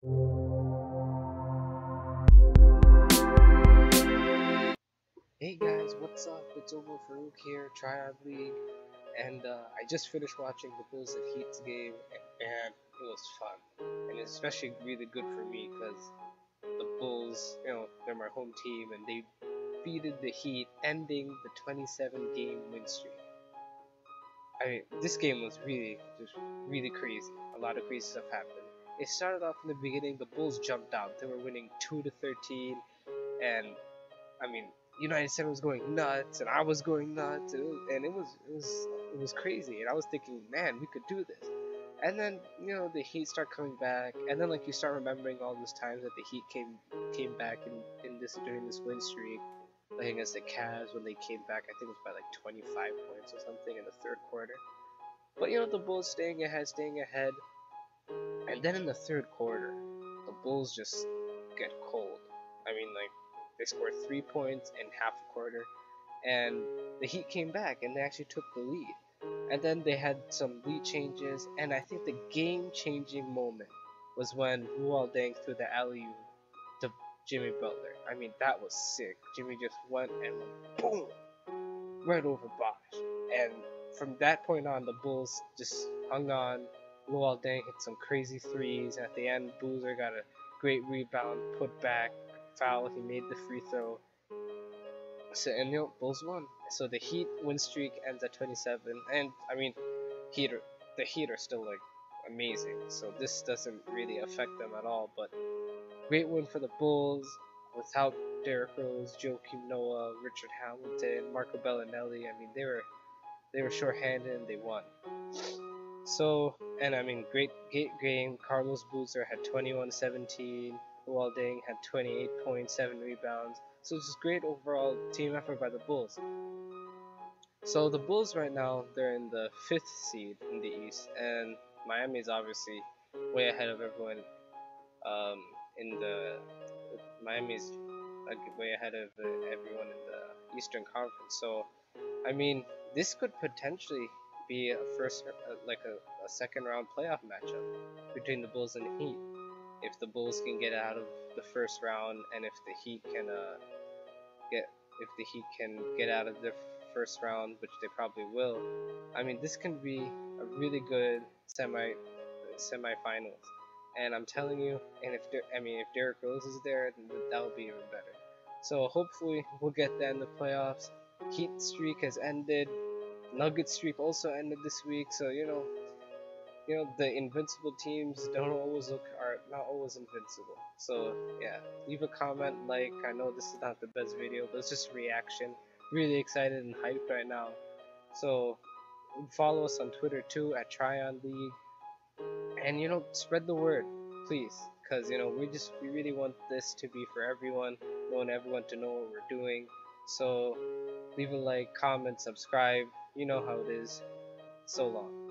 Hey guys, what's up? It's Umar Farooq here, Tryon League, and uh, I just finished watching the Bulls at Heat's game, and man, it was fun, and it's especially really good for me because the Bulls, you know, they're my home team, and they defeated the Heat, ending the 27 game win streak. I mean, this game was really, just really crazy. A lot of crazy stuff happened. It started off in the beginning. The Bulls jumped out. They were winning two to 13, and I mean, United Center was going nuts, and I was going nuts, and it was, and it was it was it was crazy. And I was thinking, man, we could do this. And then you know the Heat start coming back, and then like you start remembering all those times that the Heat came came back in, in this during this win streak, like against the Cavs when they came back. I think it was by like 25 points or something in the third quarter. But you know the Bulls staying ahead, staying ahead, and then in the third quarter, the Bulls just get cold. I mean like they scored three points in half a quarter, and the Heat came back and they actually took the lead. And then they had some lead changes, and I think the game-changing moment was when Luol Deng threw the alley to Jimmy Butler. I mean, that was sick. Jimmy just went and went boom, right over Bosh. And from that point on, the Bulls just hung on. Luol Deng hit some crazy threes. At the end, Boozer got a great rebound, put back, foul. He made the free throw. So and you know, Bulls won. So the Heat win streak ends at 27, and I mean, Heat are, the Heat are still like amazing. So this doesn't really affect them at all. But great win for the Bulls without Derrick Rose, Joakim Noah, Richard Hamilton, Marco Belinelli. I mean, they were they were shorthanded and they won. So and I mean, great, great game. Carlos Boozer had 21-17. Luol Deng had 28.7 rebounds. So it's just great overall team effort by the Bulls. So the Bulls right now they're in the fifth seed in the East, and Miami is obviously way ahead of everyone. Um, in the Miami's like way ahead of uh, everyone in the Eastern Conference. So I mean, this could potentially be a first, uh, like a, a second round playoff matchup between the Bulls and the Heat if the Bulls can get out of the first round and if the Heat can uh, get if the Heat can get out of the first round, which they probably will. I mean, this can be a really good semi semifinals. And I'm telling you, and if Der- I mean if Derrick Rose is there, then that will be even better. So hopefully we'll get that in the playoffs. Heat streak has ended. Nugget streak also ended this week, so you know you know the invincible teams don't always look are not always invincible. So yeah leave a comment like i know this is not the best video but it's just reaction. Really excited and hyped right now. So follow us on twitter too at tryon league. And you know spread the word please because you know we just we really want this to be for everyone. We want everyone to know what we're doing. So leave a like comment subscribe you know how it is. So long